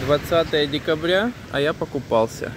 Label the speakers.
Speaker 1: 20 декабря, а я покупался.